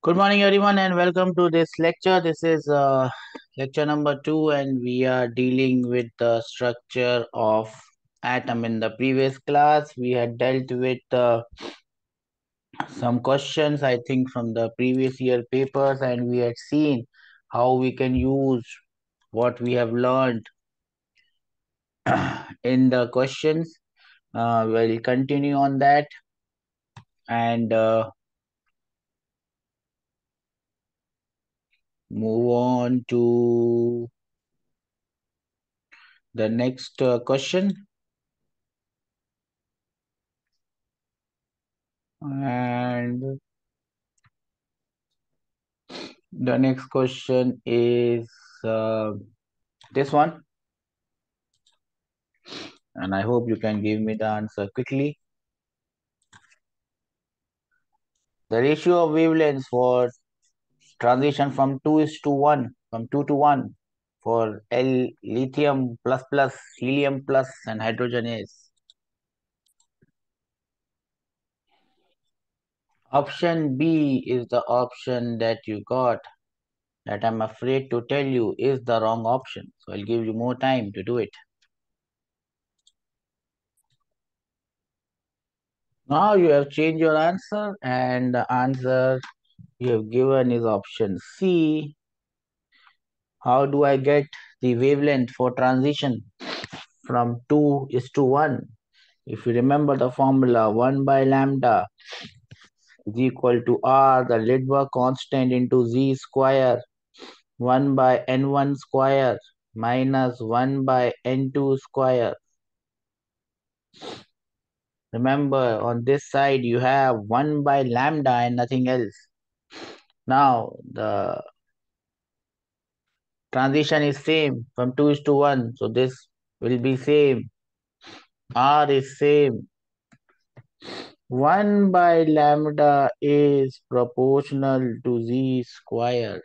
Good morning, everyone, and welcome to this lecture. This is uh, lecture number two, and we are dealing with the structure of atom. In the previous class, we had dealt with uh, some questions, I think, from the previous year papers, and we had seen how we can use what we have learned in the questions. Uh, we'll continue on that, and uh, move on to the next uh, question. And the next question is uh, this one. And I hope you can give me the answer quickly. The ratio of wavelengths for transition from 2 is to 1, from 2 to 1 for L lithium plus plus, helium plus, and hydrogen is. Option B is the option that you got that I'm afraid to tell you is the wrong option. So I'll give you more time to do it. Now you have changed your answer and the answer you have given is option C. How do I get the wavelength for transition from 2 is to 1? If you remember the formula 1 by lambda is equal to R, the Rydberg constant into Z square 1 by N1 square minus 1 by N2 square. Remember on this side you have 1 by lambda and nothing else. Now the transition is same from 2 is to 1. So this will be same. R is same. 1 by lambda is proportional to z square.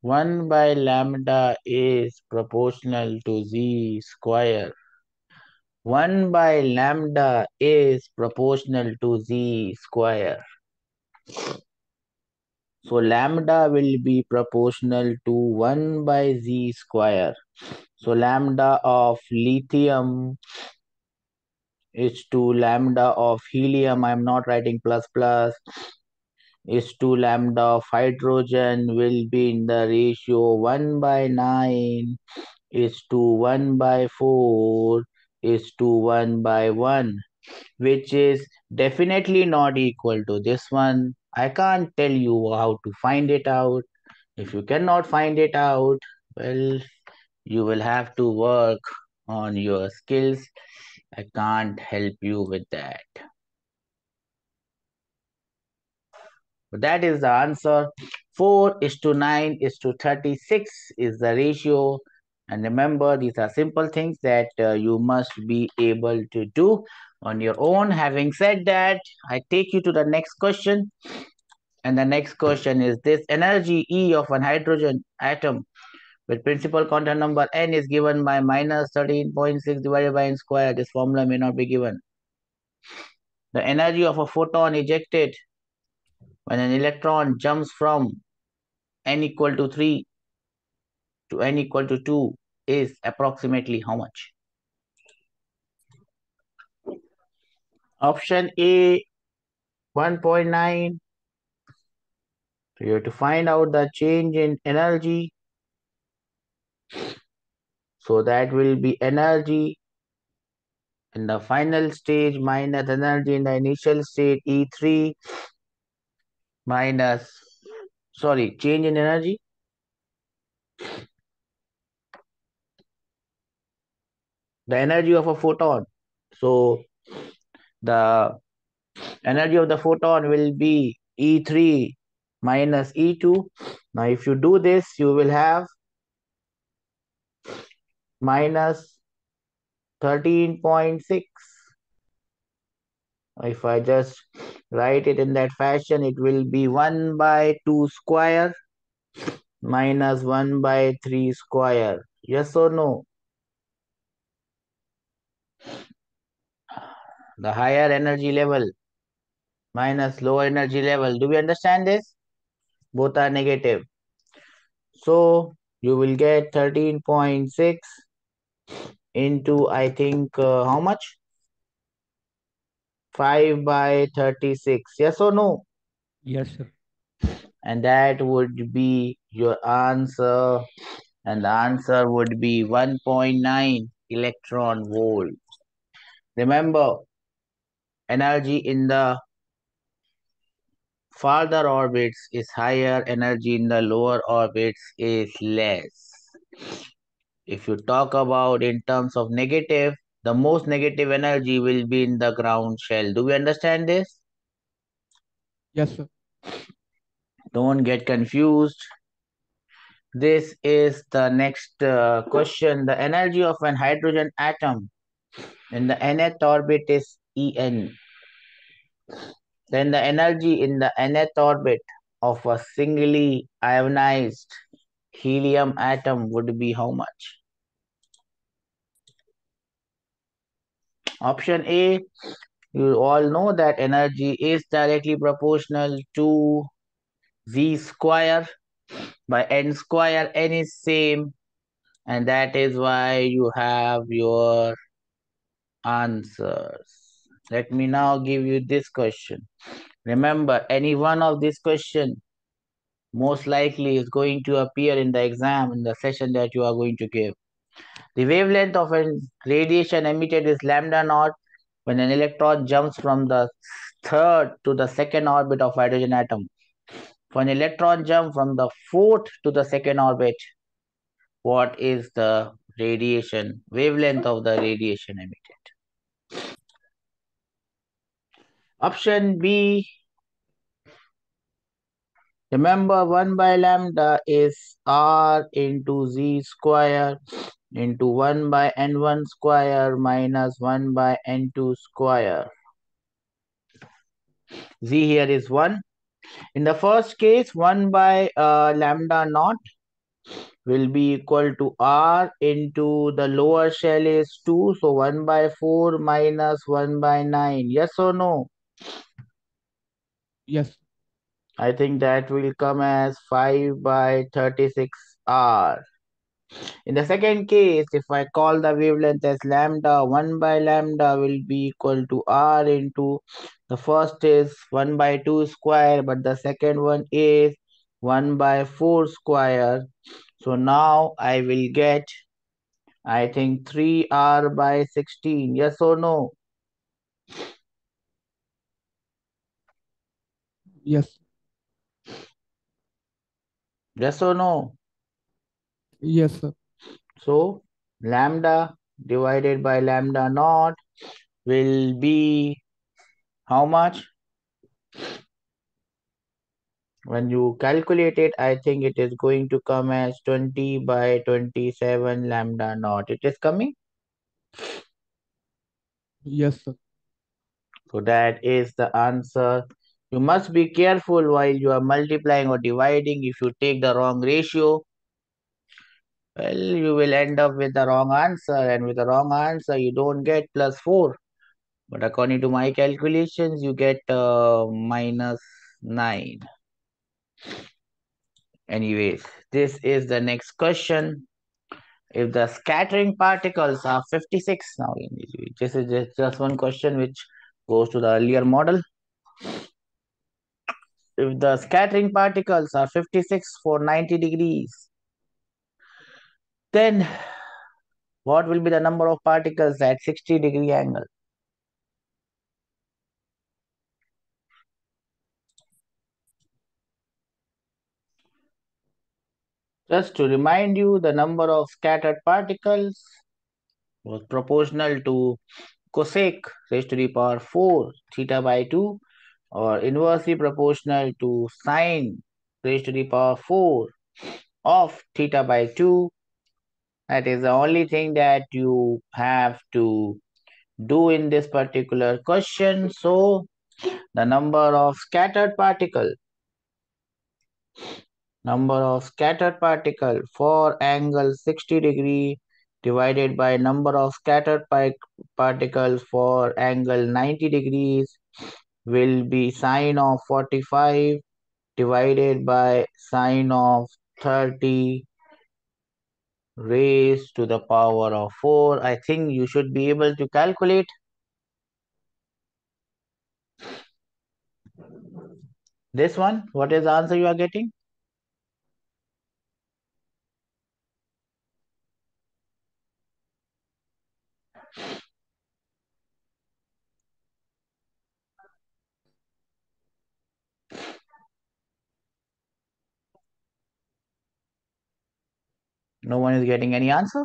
1 by lambda is proportional to z square. 1 by lambda is proportional to z square. So lambda will be proportional to 1 by z square. So lambda of lithium is to lambda of helium. I'm not writing plus plus. Is to lambda of hydrogen will be in the ratio 1 by 9 is to 1 by 4 is to 1 by 1 which is definitely not equal to this one I can't tell you how to find it out. If you cannot find it out, well, you will have to work on your skills. I can't help you with that. So that is the answer. 4 is to 9 is to 36 is the ratio. And remember, these are simple things that uh, you must be able to do on your own. Having said that, I take you to the next question. And the next question is this energy E of an hydrogen atom with principal quantum number n is given by minus 13.6 divided by n square. This formula may not be given. The energy of a photon ejected when an electron jumps from n equal to 3 to n equal to 2 is approximately how much? Option A, 1.9. So you have to find out the change in energy. So that will be energy in the final stage minus energy in the initial state E3 minus, sorry, change in energy. The energy of a photon. So the energy of the photon will be E3 minus E2. Now, if you do this, you will have minus 13.6. If I just write it in that fashion, it will be 1 by 2 square minus 1 by 3 square. Yes or no? The higher energy level minus lower energy level. Do we understand this? Both are negative. So you will get 13.6 into, I think, uh, how much? 5 by 36. Yes or no? Yes, sir. And that would be your answer. And the answer would be 1.9 electron volt. Remember, energy in the farther orbits is higher, energy in the lower orbits is less. If you talk about in terms of negative, the most negative energy will be in the ground shell. Do we understand this? Yes, sir. Don't get confused. This is the next uh, question. The energy of an hydrogen atom in the nth orbit is En. Then the energy in the nth orbit of a singly ionized helium atom would be how much? Option A, you all know that energy is directly proportional to v square by n square. n is same and that is why you have your answers. Let me now give you this question. Remember, any one of this question most likely is going to appear in the exam in the session that you are going to give. The wavelength of a radiation emitted is lambda naught when an electron jumps from the third to the second orbit of hydrogen atom. For an electron jump from the fourth to the second orbit, what is the radiation wavelength of the radiation emitted? Option B. Remember 1 by lambda is r into z square into 1 by n1 square minus 1 by n2 square. z here is 1. In the first case, 1 by uh, lambda naught will be equal to r into the lower shell is 2. So 1 by 4 minus 1 by 9. Yes or no? Yes. I think that will come as 5 by 36 r. In the second case, if I call the wavelength as lambda, 1 by lambda will be equal to r into the first is 1 by 2 square, but the second one is 1 by 4 square. So now I will get, I think 3r by 16. Yes or no? Yes. Yes or no? Yes, sir. So lambda divided by lambda naught will be how much? When you calculate it, I think it is going to come as 20 by 27 lambda naught. It is coming? Yes, sir. So that is the answer. You must be careful while you are multiplying or dividing. If you take the wrong ratio, well, you will end up with the wrong answer. And with the wrong answer, you don't get plus 4. But according to my calculations, you get uh, minus 9. Anyways, this is the next question. If the scattering particles are 56, now this is just, just one question which goes to the earlier model. If the scattering particles are 56 for 90 degrees, then what will be the number of particles at 60 degree angle? Just to remind you, the number of scattered particles was proportional to cosec raised to the power 4 theta by 2 or inversely proportional to sine raised to the power 4 of theta by 2. That is the only thing that you have to do in this particular question. So, the number of scattered particle number of scattered particle for angle 60 degree divided by number of scattered particles for angle 90 degrees will be sine of 45 divided by sine of 30 raised to the power of 4. I think you should be able to calculate. This one, what is the answer you are getting? No one is getting any answer?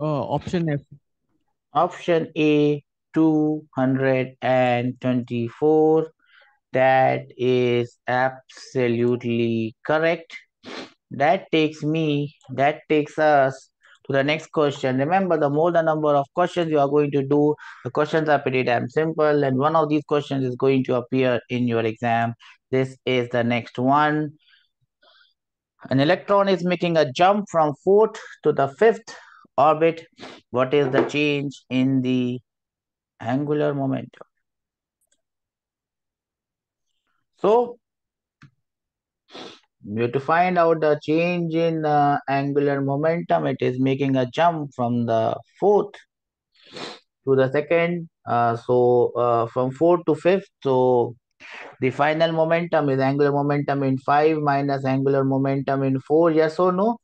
Uh, option F. Option A, 224. That is absolutely correct. That takes me, that takes us to the next question. Remember, the more the number of questions you are going to do, the questions are pretty damn simple. And one of these questions is going to appear in your exam. This is the next one. An electron is making a jump from fourth to the fifth orbit. What is the change in the angular momentum? So, you have to find out the change in uh, angular momentum. It is making a jump from the fourth to the second. Uh, so, uh, from fourth to fifth. So, the final momentum is angular momentum in 5 minus angular momentum in 4. Yes or no?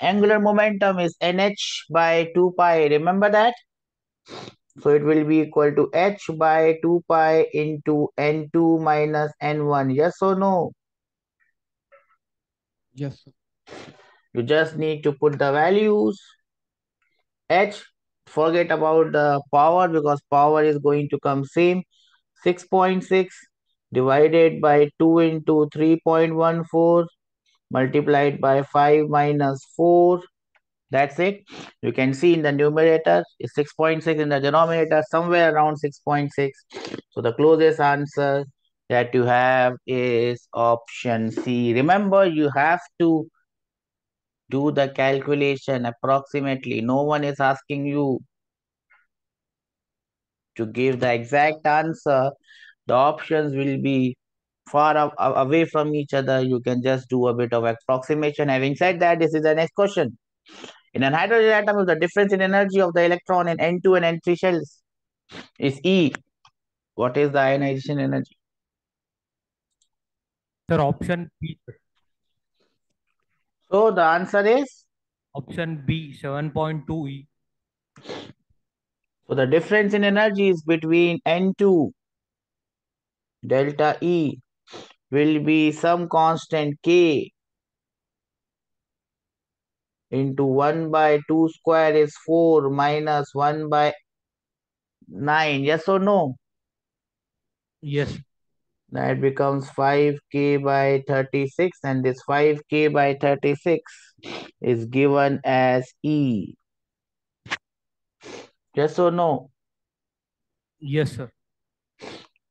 Angular momentum is nh by 2 pi. Remember that? So it will be equal to h by 2 pi into n2 minus n1. Yes or no? Yes. You just need to put the values. h, forget about the power because power is going to come same. 6.6 divided by 2 into 3.14 multiplied by 5 minus 4. That's it. You can see in the numerator is 6.6 in the denominator somewhere around 6.6. So the closest answer that you have is option C. Remember, you have to do the calculation approximately. No one is asking you to give the exact answer. The options will be far away from each other. You can just do a bit of approximation. Having said that, this is the next question. In an hydrogen atom, the difference in energy of the electron in N2 and N3 shells is E. What is the ionization energy? Sir, option B. So the answer is? Option B, 7.2 E. So the difference in energy is between N2 delta E will be some constant K into 1 by 2 square is 4 minus 1 by 9. Yes or no? Yes. That becomes 5k by 36 and this 5k by 36 is given as E. Yes or no? Yes, sir.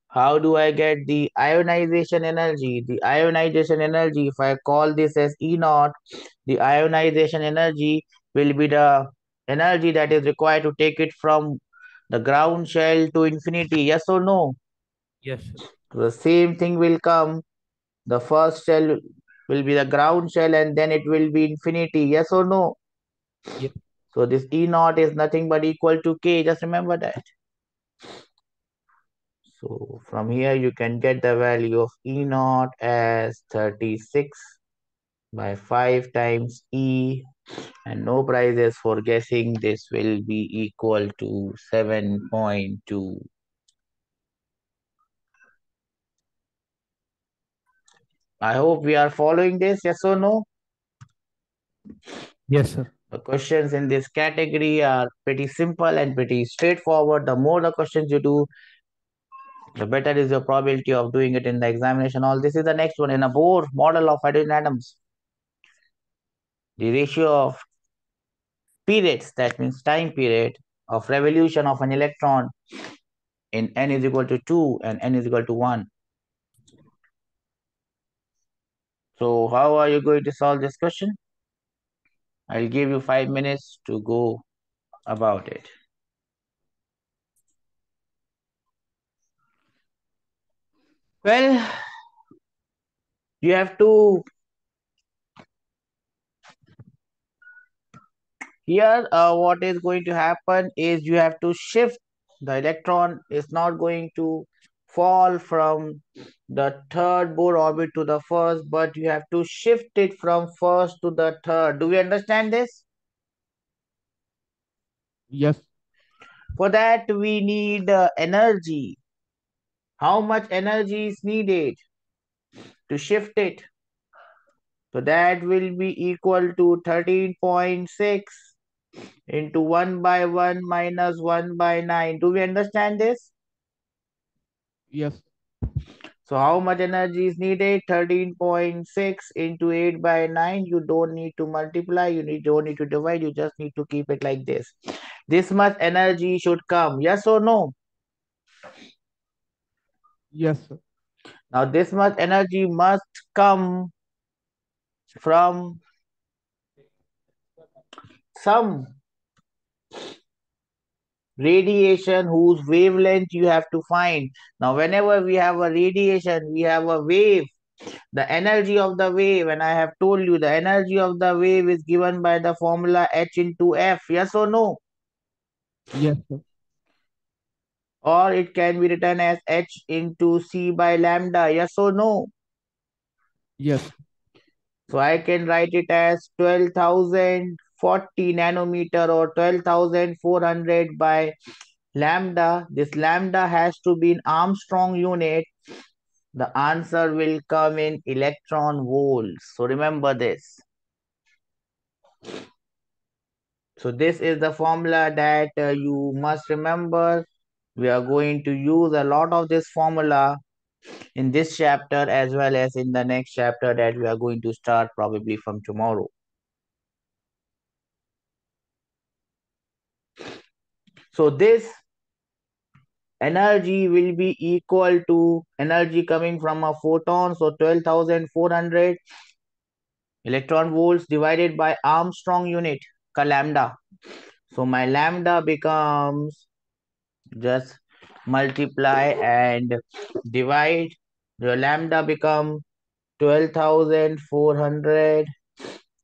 How do I get the ionization energy? The ionization energy, if I call this as E naught, the ionization energy will be the energy that is required to take it from the ground shell to infinity. Yes or no? Yes. Sir. The same thing will come. The first shell will be the ground shell and then it will be infinity. Yes or no? Yes. So this E naught is nothing but equal to K. Just remember that. So from here you can get the value of E naught as 36 by 5 times E and no prizes for guessing this will be equal to 7.2. I hope we are following this, yes or no? Yes, sir. The questions in this category are pretty simple and pretty straightforward. The more the questions you do, the better is your probability of doing it in the examination. All this is the next one in a Bohr model of hydrogen atoms. The ratio of periods, that means time period of revolution of an electron in n is equal to 2 and n is equal to 1. So how are you going to solve this question? I'll give you five minutes to go about it. Well, you have to here uh, what is going to happen is you have to shift the electron is not going to fall from the third Bohr orbit to the first but you have to shift it from first to the third do we understand this Yes. for that we need uh, energy how much energy is needed to shift it so that will be equal to 13.6 into 1 by 1 minus 1 by 9. Do we understand this? Yes. So how much energy is needed? 13.6 into 8 by 9. You don't need to multiply. You need don't need to divide. You just need to keep it like this. This much energy should come. Yes or no? Yes, sir. Now this much energy must come from some radiation whose wavelength you have to find. Now, whenever we have a radiation, we have a wave. The energy of the wave, and I have told you the energy of the wave is given by the formula H into F. Yes or no? Yes, sir. Or it can be written as H into C by lambda. Yes or no? Yes. So I can write it as 12,040 nanometer or 12,400 by lambda. This lambda has to be in angstrom unit. The answer will come in electron volts. So remember this. So this is the formula that uh, you must remember. We are going to use a lot of this formula in this chapter as well as in the next chapter that we are going to start probably from tomorrow. So this energy will be equal to energy coming from a photon. So 12,400 electron volts divided by angstrom unit ka lambda. So my lambda becomes just multiply and divide. Your lambda become 12,400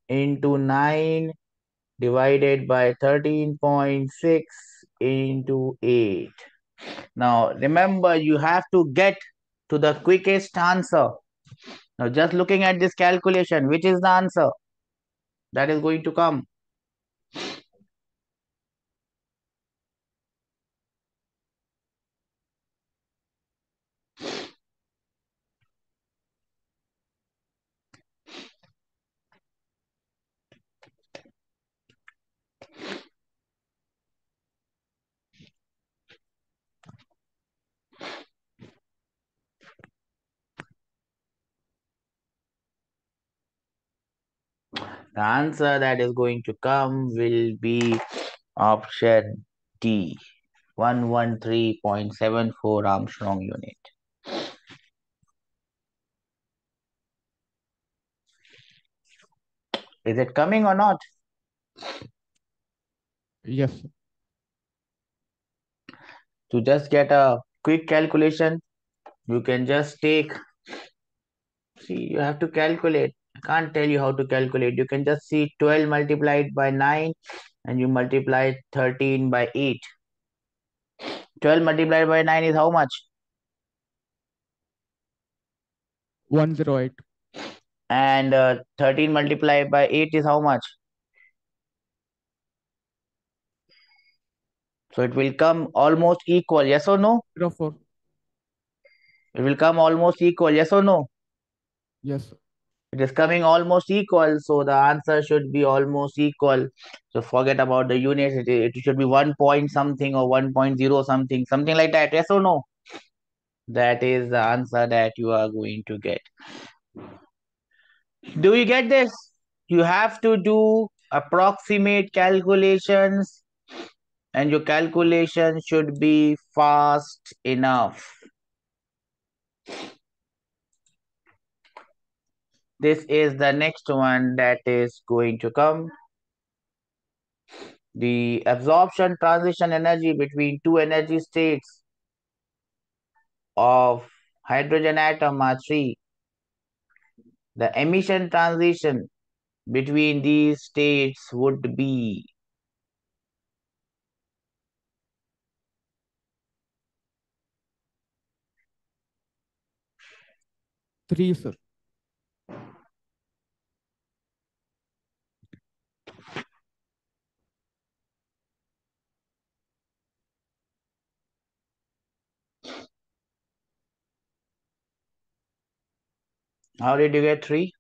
into 9 divided by 13.6 into 8. Now remember you have to get to the quickest answer. Now just looking at this calculation, which is the answer that is going to come? The answer that is going to come will be option D, 113.74 angstrom unit. Is it coming or not? Yes. To just get a quick calculation, you can just take, see, you have to calculate. I can't tell you how to calculate. You can just see 12 multiplied by 9 and you multiply 13 by 8. 12 multiplied by 9 is how much? 108. And uh, 13 multiplied by 8 is how much? So it will come almost equal, yes or no? 04. It will come almost equal, yes or no? Yes. It is coming almost equal, so the answer should be almost equal. So forget about the units, it, it should be 1 point something or 1.0 something, something like that, yes or no? That is the answer that you are going to get. Do you get this? You have to do approximate calculations and your calculation should be fast enough. This is the next one that is going to come. The absorption transition energy between two energy states of hydrogen atom are 3. The emission transition between these states would be Three, sir. How did you get 3?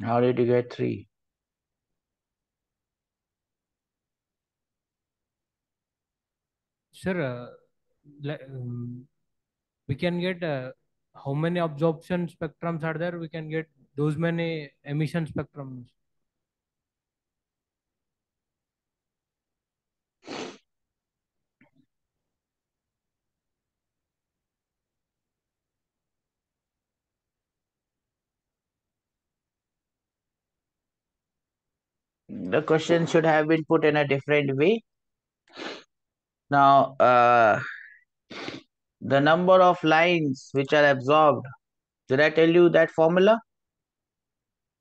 How did you get 3? Sir, uh, le- um, we can get uh, how many absorption spectrums are there? We can get those many emission spectrums. The question should have been put in a different way. Now, uh, the number of lines which are absorbed, did I tell you that formula?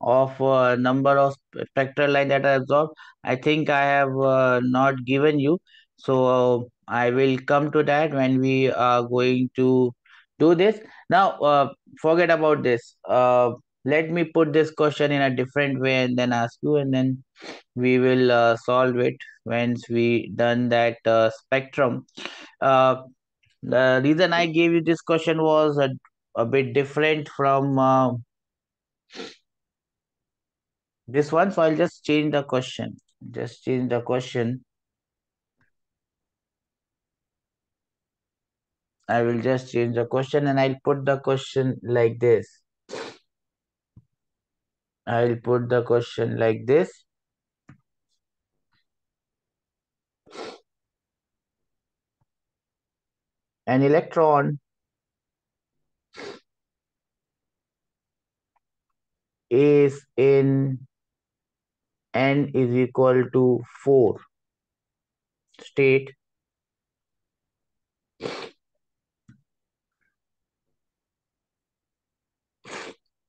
Of uh, number of spectral line that are absorbed? I think I have uh, not given you. So I will come to that when we are going to do this. Now, uh, forget about this. Uh, let me put this question in a different way and then ask you and then we will uh, solve it once we done that spectrum. Uh, the reason I gave you this question was a, a bit different from uh, this one. So I'll just change the question. Just change the question. I will just change the question and I'll put the question like this. I'll put the question like this. An electron is in n is equal to 4 state.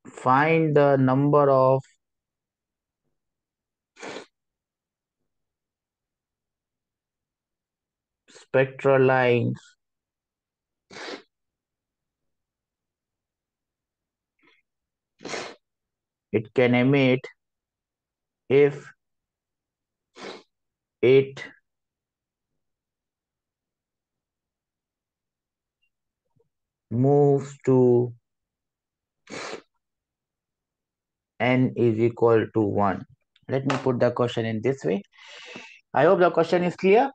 Find the number of spectral lines it can emit if it moves to n is equal to 1. Let me put the question in this way. I hope the question is clear.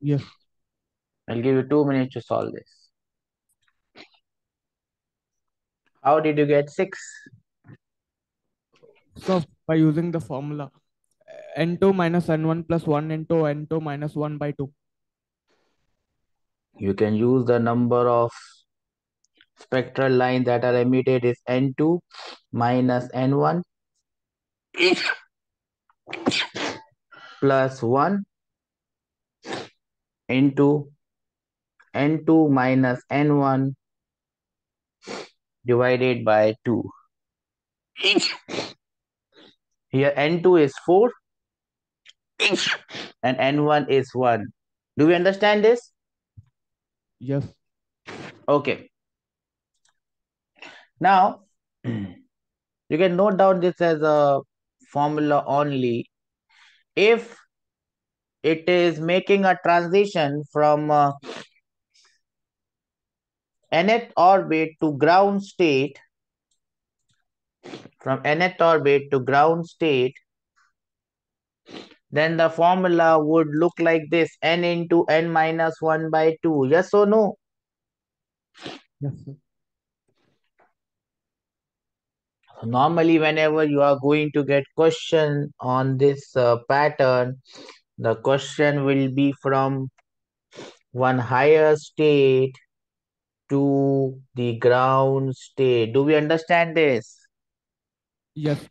Yes. I'll give you two minutes to solve this. How did you get 6? So by using the formula n2 minus n1 plus 1 into n2 minus 1 by 2. You can use the number of spectral lines that are emitted is n2 minus n1 plus 1 into n2 minus n1 divided by 2. Here n2 is 4 and n1 is 1. Do we understand this? Yes. Okay. Now, you can note down this as a formula only. If it is making a transition from uh, nth orbit to ground state, from nth orbit to ground state, then the formula would look like this, n into n minus 1 by 2. Yes or no? Yes, sir. Normally, whenever you are going to get question on this uh, pattern, the question will be from one higher state to the ground state. Do we understand this? Yes.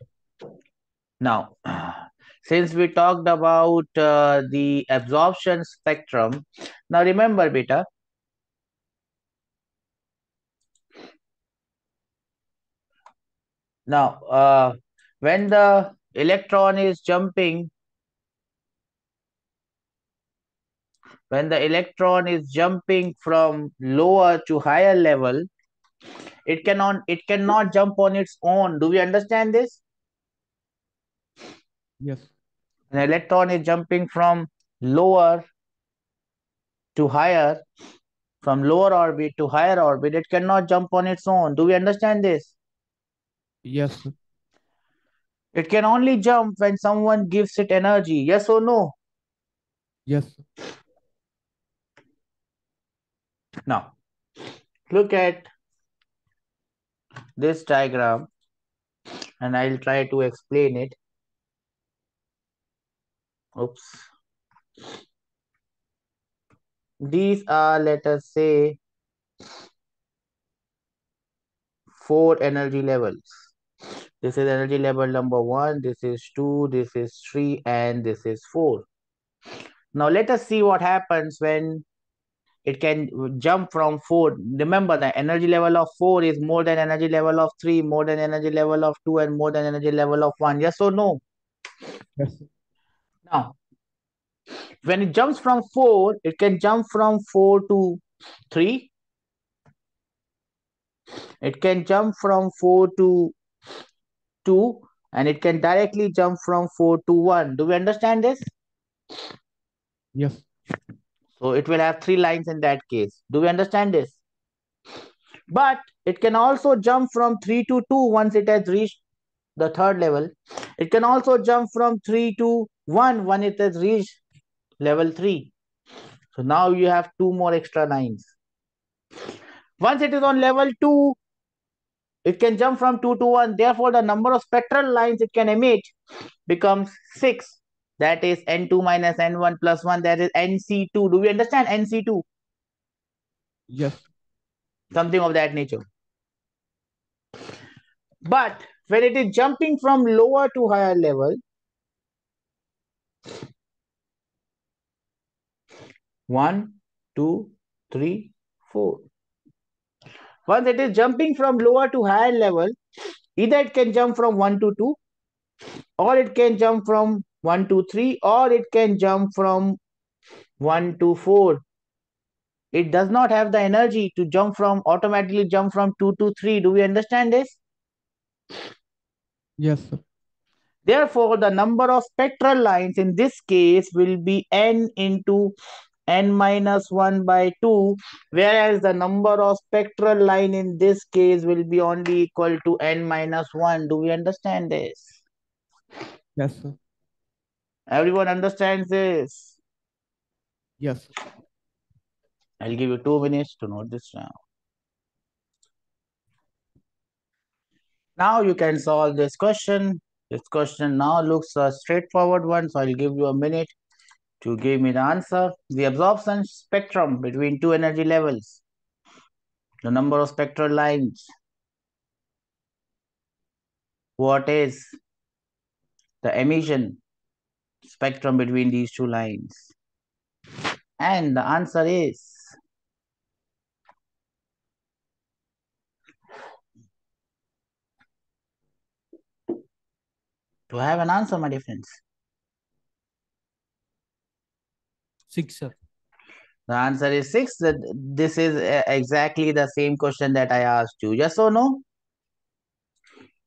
Now, since we talked about uh, the absorption spectrum, now remember, beta, now uh, when the electron is jumping, when the electron is jumping from lower to higher level, it cannot it cannot jump on its own. Do we understand this? Yes. An electron is jumping from lower to higher, from lower orbit to higher orbit. It cannot jump on its own. Do we understand this? Yes. sir. It can only jump when someone gives it energy. Yes or no? Yes. sir. Now, look at this diagram and I'll try to explain it. Oops. These are, let us say, four energy levels. This is energy level number one, this is two, this is three, and this is four. Now let us see what happens when it can jump from four. Remember the energy level of four is more than energy level of three, more than energy level of two, and more than energy level of one. Yes or no? Yes. Now, when it jumps from 4, it can jump from 4 to 3. It can jump from 4 to 2 and it can directly jump from 4 to 1. Do we understand this? Yes. So it will have three lines in that case. Do we understand this? But it can also jump from 3 to 2 once it has reached the third level. It can also jump from 3 to 1 when it has reached level 3. So now you have two more extra lines. Once it is on level 2, it can jump from 2 to 1. Therefore, the number of spectral lines it can emit becomes 6. That is N2 minus N1 plus 1. That is NC2. Do we understand NC2? Yes. Something of that nature. But when it is jumping from lower to higher level, one, two, three, four. Once it is jumping from lower to higher level, either it can jump from 1 to 2, or it can jump from 1 to 3, or it can jump from 1 to 4. It does not have the energy to jump from automatically jump from 2 to 3. Do we understand this? Yes. sir. Therefore, the number of spectral lines in this case will be n into n minus 1 by 2, whereas the number of spectral line in this case will be only equal to n minus 1. Do we understand this? Yes. sir. Everyone understands this? Yes. I'll give you two minutes to note this down. Now you can solve this question. This question now looks a straightforward one, so I'll give you a minute to give me the answer. The absorption spectrum between two energy levels. The number of spectral lines. What is the emission spectrum between these two lines? And the answer is Do I have an answer, my dear friends? Six, sir. The answer is six. That this is uh, exactly the same question that I asked you. Yes or no?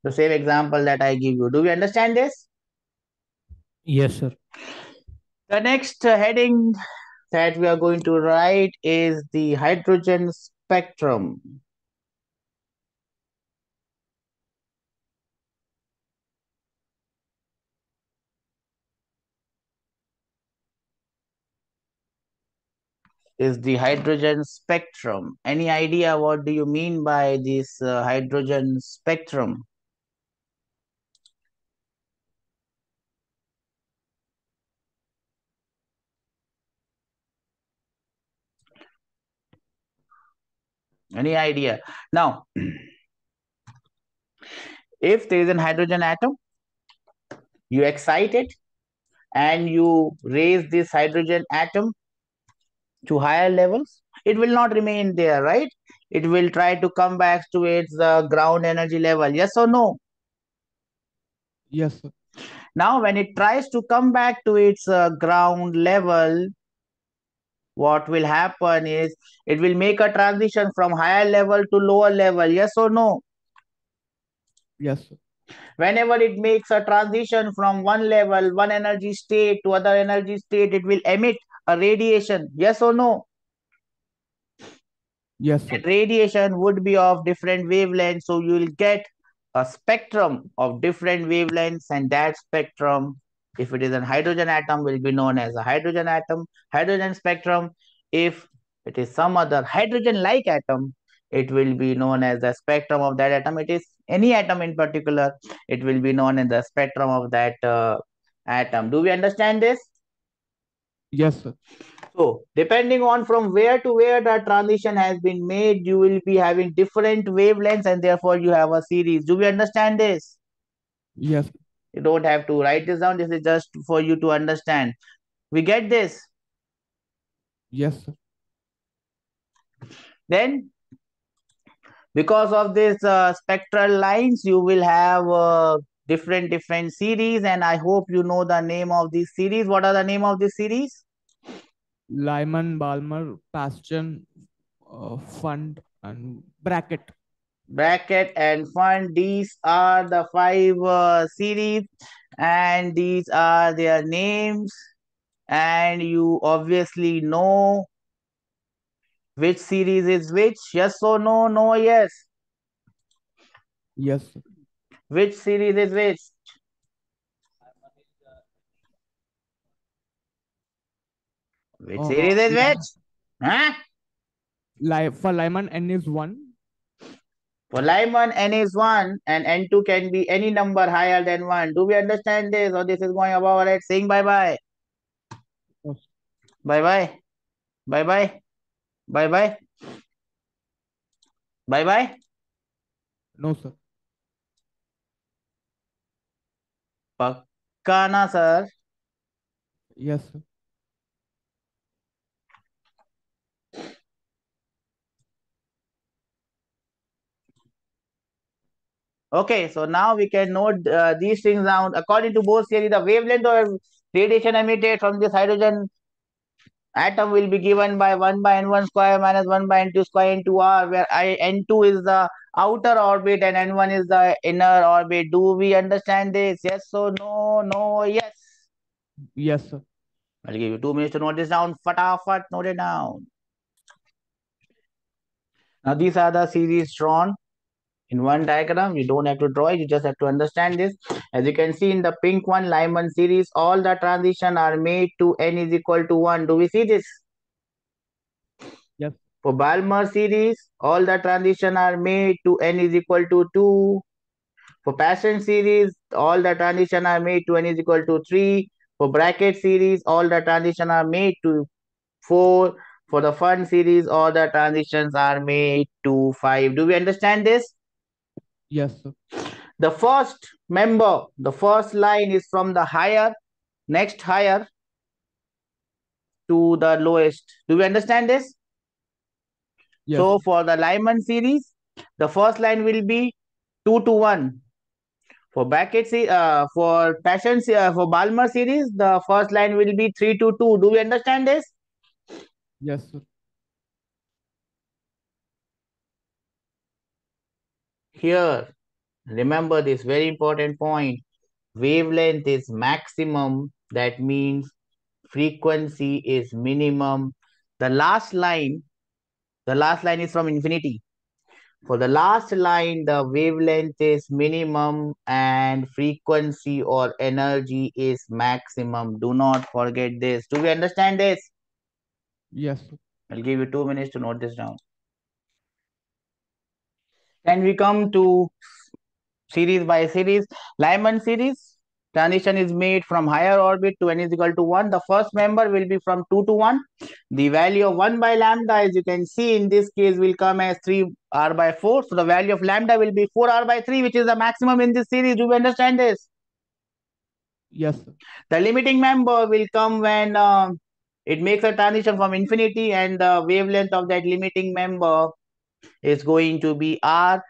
The same example that I give you. Do we understand this? Yes, sir. The next heading that we are going to write is the hydrogen spectrum. Is the hydrogen spectrum. Any idea what do you mean by this uh, hydrogen spectrum? Any idea? Now, if there is an hydrogen atom, you excite it and you raise this hydrogen atom to higher levels, it will not remain there, right? It will try to come back to its uh, ground energy level. Yes or no? Yes, sir. Now, when it tries to come back to its uh, ground level, what will happen is it will make a transition from higher level to lower level. Yes or no? Yes. Whenever it makes a transition from one level, one energy state to other energy state, it will emit a radiation. Yes or no? Yes, sir. That radiation would be of different wavelengths. So you will get a spectrum of different wavelengths, and that spectrum, if it is a hydrogen atom, will be known as a hydrogen atom, hydrogen spectrum. If it is some other hydrogen-like atom, it will be known as the spectrum of that atom. It is any atom in particular, it will be known as the spectrum of that uh, atom. Do we understand this? Yes, sir. So depending on from where to where the transition has been made, you will be having different wavelengths and therefore you have a series. Do we understand this? Yes, You don't have to write this down. This is just for you to understand. We get this. yes, sir. Then because of this uh, spectral lines, you will have uh, different different series and I hope you know the name of these series. What are the name of this series? Lyman, Balmer, Paschen, uh, Pfund, and Brackett. Bracket and Pfund these are the five uh, series and these are their names. And you obviously know which series is which. Yes or no? No yes? Yes, which series is which? Which Uh, series is Lyman. which? Huh? Ly- for Lyman, N is 1. For line 1, n is 1 and n2 can be any number higher than 1. Do we understand this or this is going above our head? Saying bye-bye. Bye-bye. Bye-bye. Bye-bye. Bye-bye. No, sir. Pakka na, sir? Yes, sir. Okay, so now we can note uh, these things down. According to Bohr's theory, the wavelength of radiation emitted from this hydrogen atom will be given by 1 by n1 square minus 1 by n2 square into r, where I, n2 is the outer orbit and n1 is the inner orbit. Do we understand this? Yes or no? No, yes. Yes, sir. I'll give you two minutes to note this down. Fatafat, note it down. Now, these are the series drawn in one diagram. You don't have to draw it, you just have to understand this. As you can see in the pink one, Lyman series, all the transition are made to n is equal to 1. Do we see this? Yes. For Balmer series, all the transition are made to n is equal to 2. For Paschen series, all the transition are made to n is equal to 3. For Brackett series, all the transition are made to 4. For the Pfund series, all the transitions are made to 5. Do we understand this? Yes, sir. The first member, the first line is from the higher, next higher to the lowest. Do we understand this? Yes. So for the Lyman series, the first line will be 2 to 1. For Brackett uh, for Paschen uh, for Balmer series, the first line will be 3 to 2. Do we understand this? yes, sir. Here, remember this very important point. Wavelength is maximum. That means frequency is minimum. The last line, the last line is from infinity. For the last line, the wavelength is minimum and frequency or energy is maximum. Do not forget this. Do we understand this? Yes. I'll give you two minutes to note this down. Then we come to series by series. Lyman series, transition is made from higher orbit to n is equal to 1, the first member will be from 2 to 1. The value of 1 by lambda, as you can see in this case, will come as 3 r by 4. So the value of lambda will be 4 r by 3, which is the maximum in this series. Do you understand this? Yes, sir. The limiting member will come when uh, it makes a transition from infinity and the wavelength of that limiting member is going to be r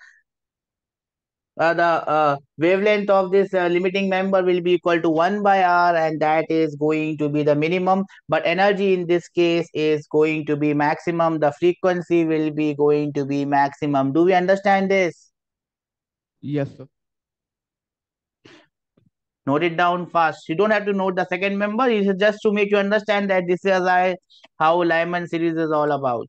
uh, the uh, wavelength of this uh, limiting member will be equal to 1 by r and that is going to be the minimum. But energy in this case is going to be maximum. The frequency will be going to be maximum. Do we understand this? Yes, sir. note it down fast. You don't have to note the second member. It is just to make you understand that this is I, how Lyman series is all about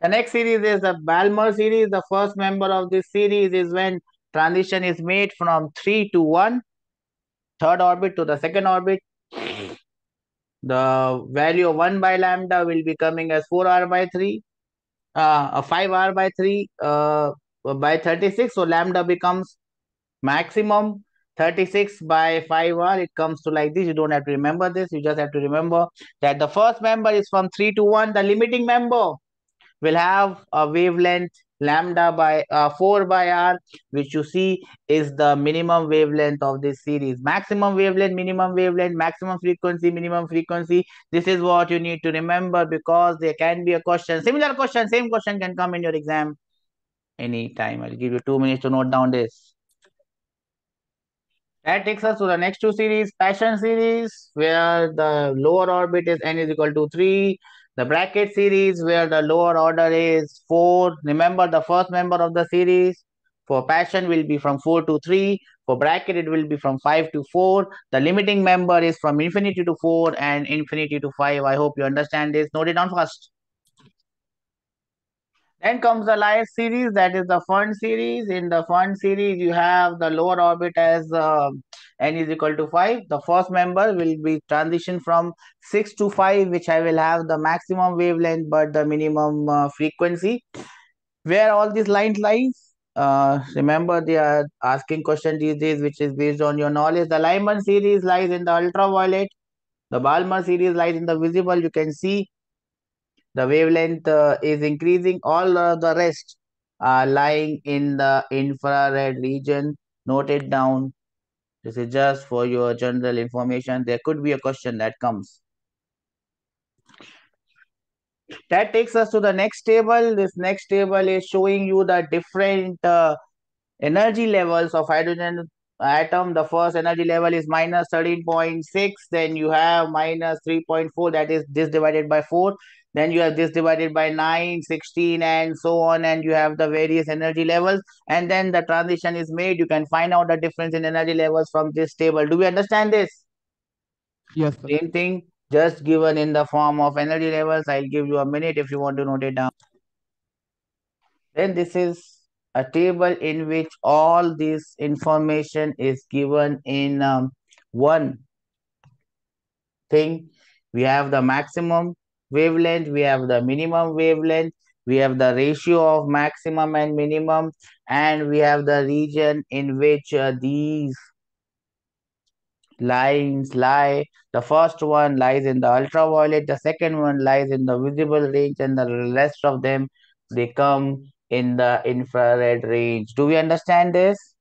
the next series is the Balmer series. The first member of this series is when transition is made from 3 to 1, third orbit to the second orbit. The value of 1 by lambda will be coming as 4r by 3, uh, 5r by 3 uh, by 36. So lambda becomes maximum 36 by 5r. It comes to like this. You don't have to remember this. You just have to remember that the first member is from 3 to 1. The limiting member will have a wavelength lambda by uh, 4 by r which you see is the minimum wavelength of this series. Maximum wavelength minimum wavelength maximum frequency minimum frequency. This is what you need to remember because there can be a question similar question same question can come in your exam anytime. I'll give you two minutes to note down this. That takes us to the next two series Paschen series where the lower orbit is n is equal to 3 the Brackett series where the lower order is 4. Remember the first member of the series for Paschen will be from 4 to 3. For Brackett it will be from 5 to 4. The limiting member is from infinity to 4 and infinity to 5. I hope you understand this. Note it down first. Then comes the Lies series, that is the Fermi series. In the Fermi series, you have the lower orbit as uh, n is equal to 5. The first member will be transition from 6 to 5, which I will have the maximum wavelength but the minimum uh, frequency. Where all these lines lies? Uh, remember, they are asking question these days, which is based on your knowledge. The Lyman series lies in the ultraviolet. The Balmer series lies in the visible. You can see the wavelength uh, is increasing all uh, the rest are lying in the infrared region. Note it down. This is just for your general information. There could be a question that comes. That takes us to the next table. This next table is showing you the different uh, energy levels of hydrogen atom. The first energy level is minus 13.6 then you have minus 3.4 that is this divided by 4 then you have this divided by 9 16 and so on and you have the various energy levels. And then the transition is made. You can find out the difference in energy levels from this table. Do we understand this? Yes, sir. same thing. Just given in the form of energy levels. I'll give you a minute if you want to note it down. Then this is a table in which all this information is given in um, one thing. We have the maximum wavelength we have the minimum wavelength we have the ratio of maximum and minimum and we have the region in which uh, these lines lie the first one lies in the ultraviolet the second one lies in the visible range and the rest of them they come in the infrared range do we understand this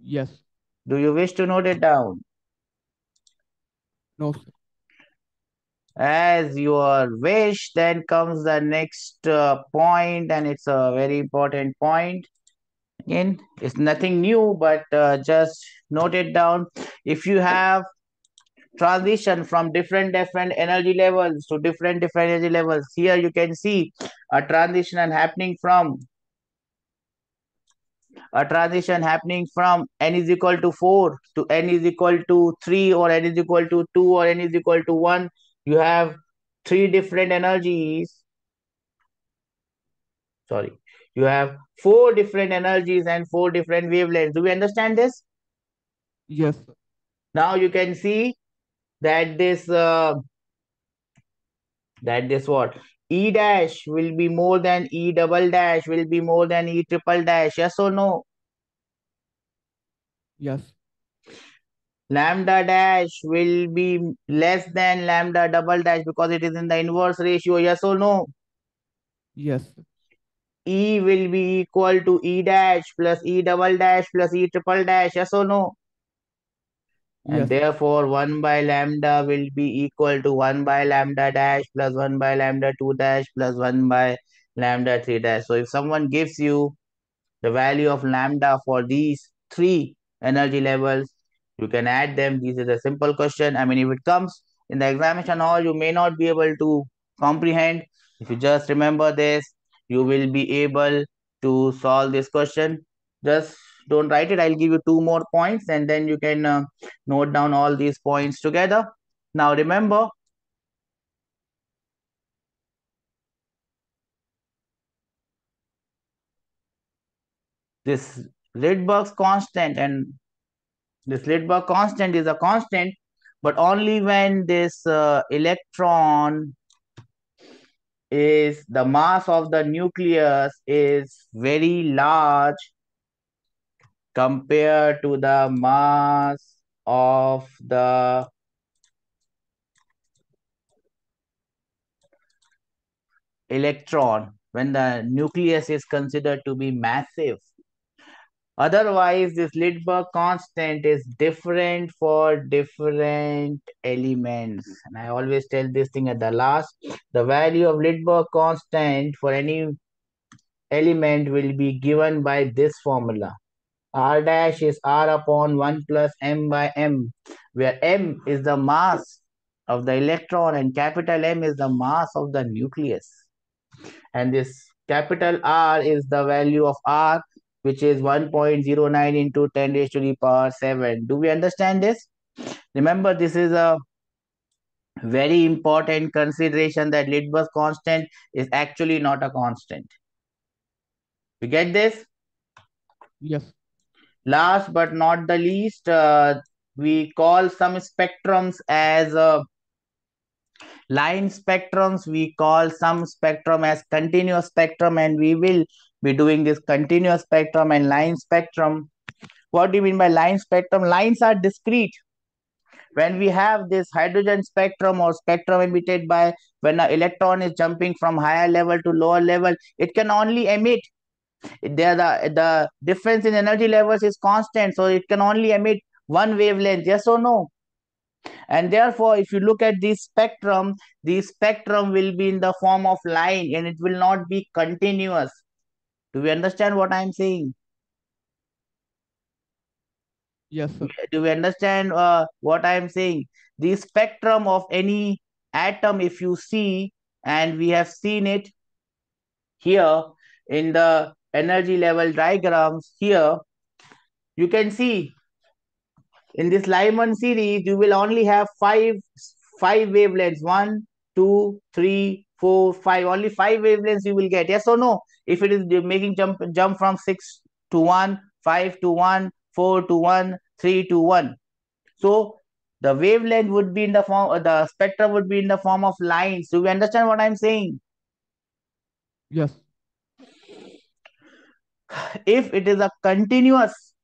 Yes. do you wish to note it down No, sir. As your wish then comes the next uh, point and it's a very important point. Again it's nothing new but uh, just note it down. If you have transition from different different energy levels to different different energy levels here you can see a transition and happening from a transition happening from n is equal to 4 to n is equal to 3 or n is equal to 2 or n is equal to 1 you have three different energies. Sorry. You have four different energies and four different wavelengths. Do we understand this? Yes, sir. now you can see that this uh, that this what? E dash will be more than e double dash will be more than e triple dash. Yes or no? Yes. Lambda dash will be less than lambda double dash because it is in the inverse ratio. Yes or no? Yes. E will be equal to E dash plus E double dash plus E triple dash. Yes or no? And Yes. therefore, 1 by lambda will be equal to 1 by lambda dash plus 1 by lambda 2 dash plus 1 by lambda 3 dash. So if someone gives you the value of lambda for these three energy levels, you can add them. This is a simple question. I mean, if it comes in the examination hall, you may not be able to comprehend. If you just remember this, you will be able to solve this question. Just don't write it. I'll give you two more points and then you can uh, note down all these points together. Now remember, this Rydberg's constant and this Rydberg constant is a constant, but only when this uh, electron is the mass of the nucleus is very large compared to the mass of the electron when the nucleus is considered to be massive. Otherwise, this Rydberg constant is different for different elements. And I always tell this thing at the last, the value of Rydberg constant for any element will be given by this formula. R dash is R upon 1 plus M by M, where M is the mass of the electron and capital M is the mass of the nucleus. And this capital R is the value of R, which is 1.09 into 10 raised to the power 7. Do we understand this? Remember, this is a very important consideration that Rydberg constant is actually not a constant. You get this? Yes. Last but not the least, uh, we call some spectrums as uh, line spectrums. We call some spectrum as continuous spectrum, and we will be doing this continuous spectrum and line spectrum. What do you mean by line spectrum? Lines are discrete. When we have this hydrogen spectrum or spectrum emitted by when an electron is jumping from higher level to lower level, it can only emit there the the difference in energy levels is constant so it can only emit one wavelength yes or no and therefore if you look at this spectrum the spectrum will be in the form of line and it will not be continuous. Do we understand what i'm saying? Yes, sir. do we understand uh, what i'm saying? The spectrum of any atom if you see and we have seen it here in the energy level diagrams here, you can see in this Lyman series, you will only have five, five wavelengths. One, two, three, four, five. Only five wavelengths you will get. Yes or no? If it is making jump jump from six to one, five to one, four to one, three to one. So the wavelength would be in the form, uh, the spectrum would be in the form of lines. Do we understand what I'm saying? Yes. if it is a continuous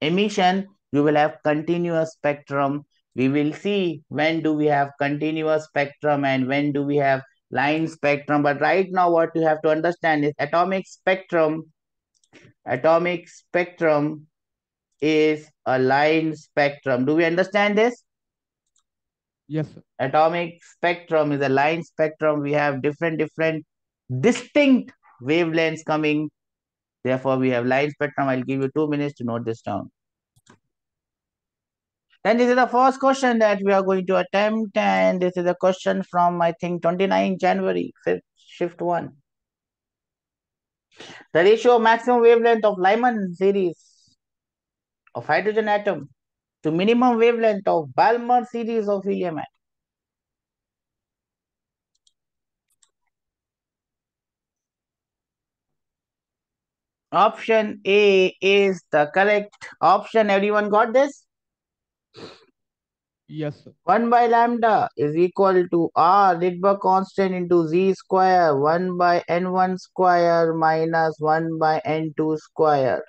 emission, you will have continuous spectrum. We will see when do we have continuous spectrum and when do we have line spectrum. But right now, what you have to understand is atomic spectrum. Atomic spectrum is a line spectrum. Do we understand this? Yes, sir. Atomic spectrum is a line spectrum. We have different, different distinct wavelengths coming Therefore, we have line spectrum. I'll give you two minutes to note this down. Then this is the first question that we are going to attempt. And this is a question from, I think, 29 January, shift one. The ratio of maximum wavelength of Lyman series of hydrogen atom to minimum wavelength of Balmer series of helium atom. Option A is the correct option. Everyone got this? Yes, sir. 1 by lambda is equal to R Rydberg constant into Z square 1 by N1 square minus 1 by N2 square.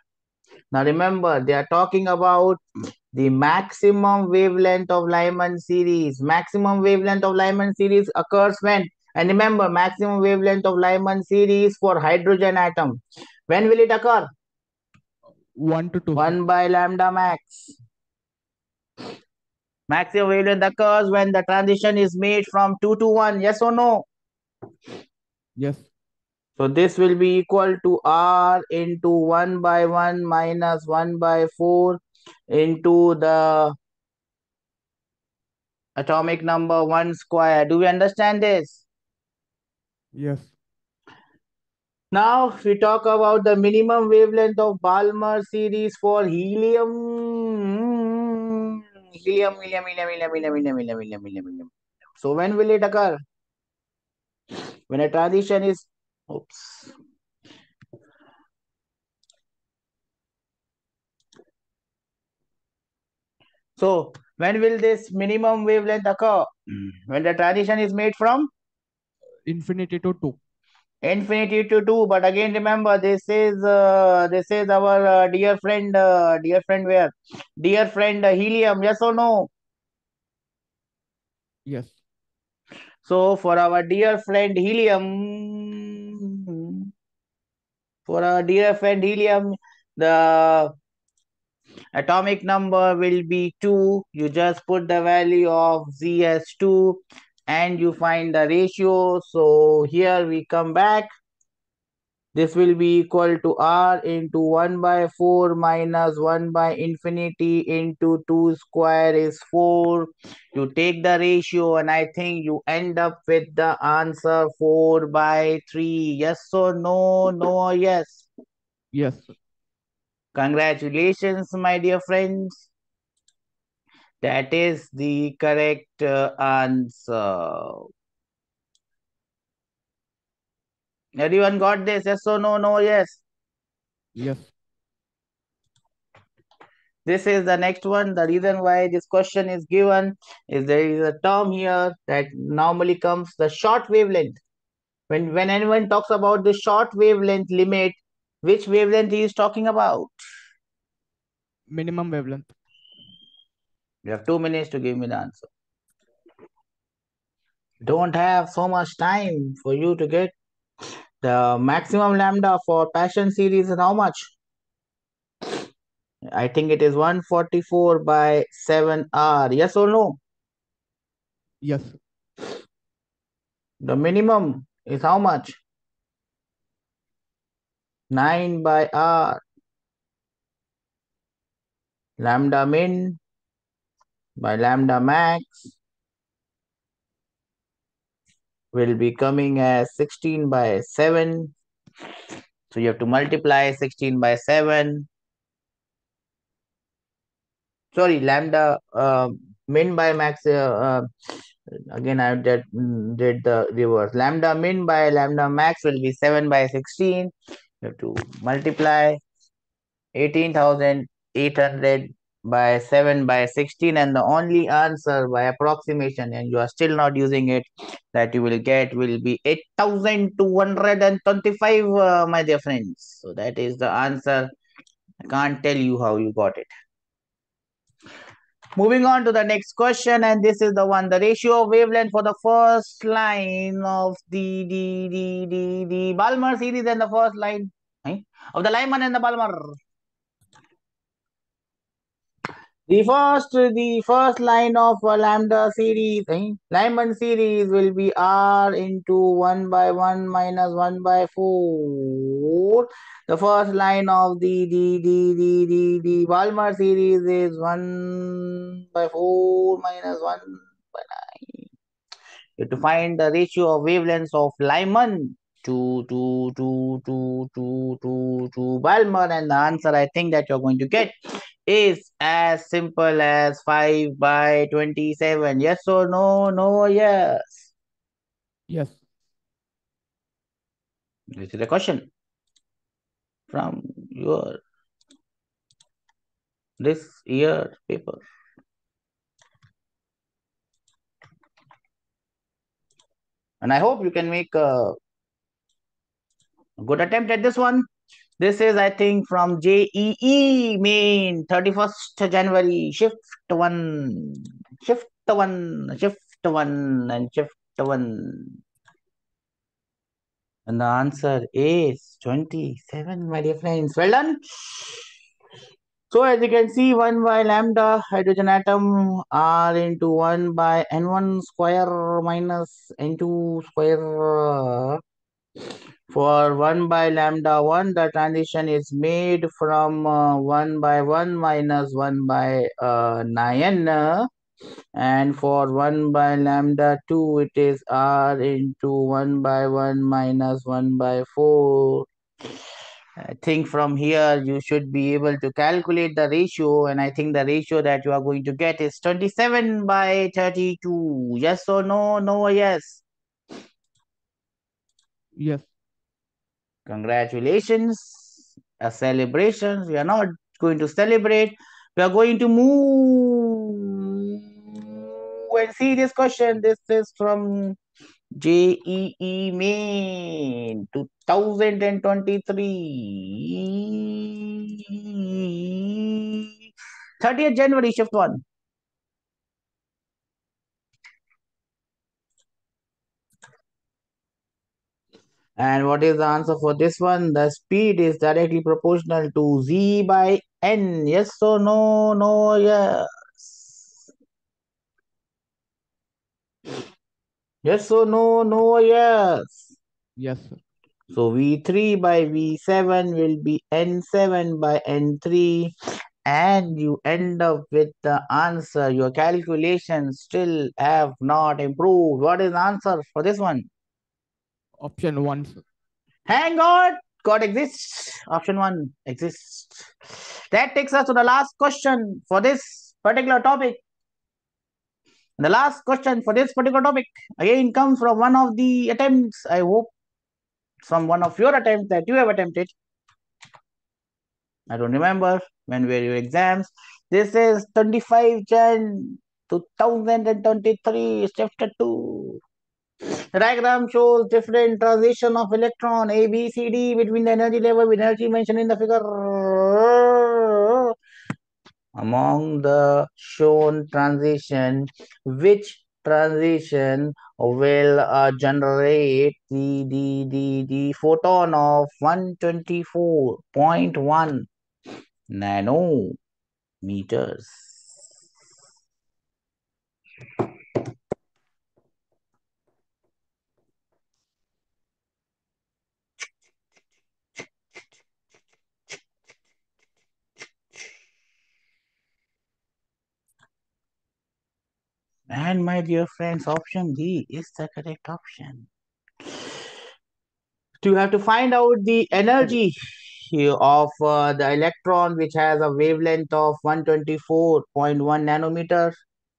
Now remember, they are talking about the maximum wavelength of Lyman series. Maximum wavelength of Lyman series occurs when? And remember, maximum wavelength of Lyman series for hydrogen atom. When will it occur? 1 to 2. 1 by lambda max. Maximum wavelength occurs when the transition is made from 2 to 1. Yes or no? Yes. So this will be equal to R into 1 by 1 minus 1 by 4 into the atomic number 1 square. Do we understand this? Yes. Now we talk about the minimum wavelength of Balmer series for helium. Helium, helium, helium, helium, helium, helium, helium, helium, helium, helium. So when will it occur? When a transition is, oops. So when will this minimum wavelength occur? When the transition is made from Infinity to 2. Infinity to 2 but again remember this is uh, this is our uh, dear friend uh, dear friend where? Dear friend uh, helium yes or no? Yes. so for our dear friend helium for our dear friend helium the atomic number will be 2 you just put the value of z as 2 and you find the ratio. So here we come back. This will be equal to r into 1 by 4 minus 1 by infinity into 2 square is 4 you take the ratio and i think you end up with the answer 4 by 3 yes or no? No or yes? Yes. congratulations my dear friends that is the correct uh, answer. Everyone got this? Yes or no? No yes? Yes. this is the next one. The reason why this question is given is there is a term here that normally comes the short wavelength. When when anyone talks about the short wavelength limit which wavelength he is talking about? Minimum wavelength. You have two minutes to give me the answer don't have so much time for you to get the maximum lambda for Paschen series is how much i think it is 144 by 7r yes or no Yes. The minimum is how much? 9 by R. Lambda min by lambda max will be coming as 16 by 7. So you have to multiply 16 by 7. Sorry, lambda uh, min by max. Uh, uh, again, I did, did the reverse. Lambda min by lambda max will be 7 by 16. You have to multiply 18,800 by 7 by 16 and the only answer by approximation and you are still not using it that you will get will be 8225 uh, my dear friends. So that is the answer. I can't tell you how you got it. Moving on to the next question and this is the one the ratio of wavelength for the first line of the the the the, the balmer series and the first line eh, of the lyman and the balmer the first, the first line of a lambda series, eh? Lyman series will be R into 1 by 1 minus 1 by 4. The first line of the, the, the, the, the, the Balmer series is 1 by 4 minus 1 by 9. You to find the ratio of wavelengths of Lyman to, to, to, to, to, to, to Balmer and the answer I think that you're going to get is as simple as 5 by 27. Yes or no? No yes? Yes. This is a question from your this year paper. And I hope you can make a good attempt at this one. This is, I think, from JEE main 31st January. Shift one, shift one, shift one, and shift one. And the answer is 27, my dear friends. Well done. So as you can see, 1 by lambda hydrogen atom R into 1 by N1 square minus N2 square. For 1 by lambda 1, the transition is made from uh, 1 by 1 minus 1 by uh, 9. and for 1 by lambda 2, it is R into 1 by 1 minus 1 by 4. I think from here you should be able to calculate the ratio and I think the ratio that you are going to get is 27 by 32. Yes or no? No or yes? Yes. Congratulations. A celebration. We are not going to celebrate. We are going to move and see this question. This is from JEE Main 2023. 30th January, shift one. And what is the answer for this one? The speed is directly proportional to z by n. Yes or no? No, yes. Yes or no? No, yes. Yes, sir. So V3 by V7 will be N7 by N3 and you end up with the answer. Your calculations still have not improved. What is the answer for this one? Option one. Hang on. God exists. Option one exists. That takes us to the last question for this particular topic. The last question for this particular topic again comes from one of the attempts. I hope from one of your attempts that you have attempted. I don't remember when were your exams. This is 25 Jan 2023, chapter 2. The diagram shows different transition of electron A, B, C, D between the energy level with energy mentioned in the figure. Among the shown transition, which transition will uh, generate the, the, the, the photon of 124.1 nanometers. And my dear friends, option D is the correct option. You have to find out the energy of uh, the electron which has a wavelength of 124.1 nanometer.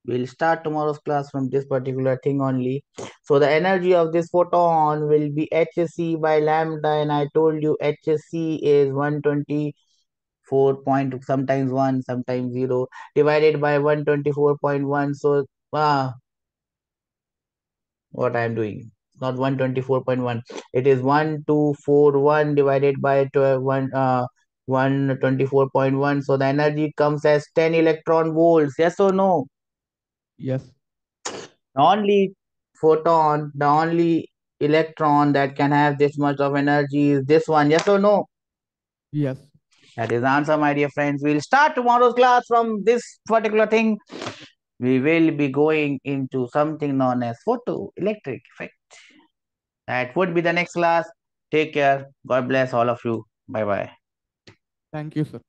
We'll start tomorrow's class from this particular thing only. So the energy of this photon will be hc by lambda and I told you hc is 124 point sometimes 1 sometimes 0 divided by 124.1 so uh, what I'm doing. Not 124.1 it is 1241 divided by 12, 1 uh 124.1 so the energy comes as 10 electron volts. Yes or no? Yes. the only photon the only electron that can have this much of energy is this one. Yes or no? Yes. that is the answer my dear friends. We'll start tomorrow's class from this particular thing we will be going into something known as photoelectric effect that would be the next class. Take care. God bless all of you. Bye bye Thank you, sir.